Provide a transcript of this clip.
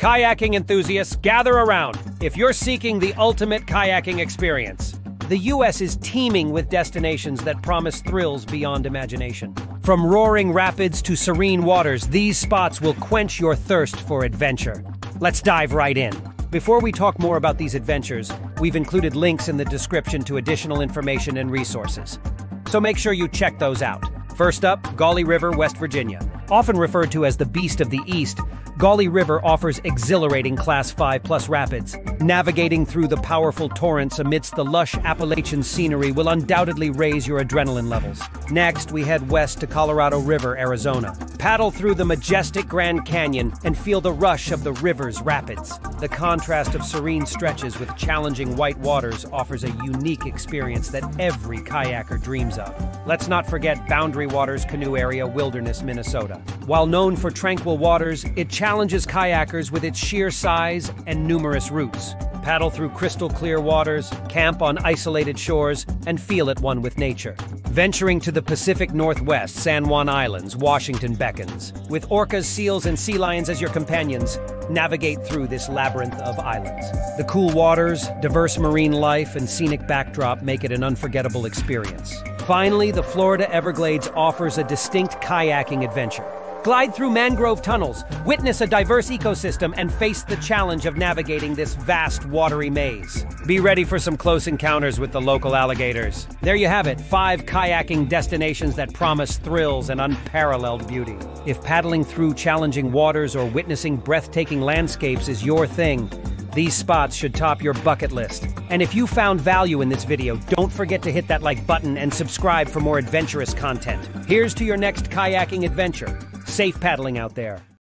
Kayaking enthusiasts, gather around if you're seeking the ultimate kayaking experience. The U.S. is teeming with destinations that promise thrills beyond imagination. From roaring rapids to serene waters, these spots will quench your thirst for adventure. Let's dive right in. Before we talk more about these adventures, we've included links in the description to additional information and resources. So make sure you check those out. First up, Gauley River, West Virginia. Often referred to as the Beast of the East, Gauley River offers exhilarating Class 5 plus rapids. Navigating through the powerful torrents amidst the lush Appalachian scenery will undoubtedly raise your adrenaline levels. Next, we head west to Colorado River, Arizona. Paddle through the majestic Grand Canyon and feel the rush of the river's rapids. The contrast of serene stretches with challenging white waters offers a unique experience that every kayaker dreams of. Let's not forget Boundary Waters Canoe Area, Wilderness, Minnesota. While known for tranquil waters, it challenges kayakers with its sheer size and numerous routes. Paddle through crystal clear waters, camp on isolated shores, and feel at one with nature. Venturing to the Pacific Northwest, San Juan Islands, Washington beckons. With orcas, seals, and sea lions as your companions, navigate through this labyrinth of islands. The cool waters, diverse marine life, and scenic backdrop make it an unforgettable experience. Finally, the Florida Everglades offers a distinct kayaking adventure. Glide through mangrove tunnels, witness a diverse ecosystem, and face the challenge of navigating this vast watery maze. Be ready for some close encounters with the local alligators. There you have it, five kayaking destinations that promise thrills and unparalleled beauty. If paddling through challenging waters or witnessing breathtaking landscapes is your thing, these spots should top your bucket list. And if you found value in this video, don't forget to hit that like button and subscribe for more adventurous content. Here's to your next kayaking adventure. Safe paddling out there.